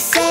say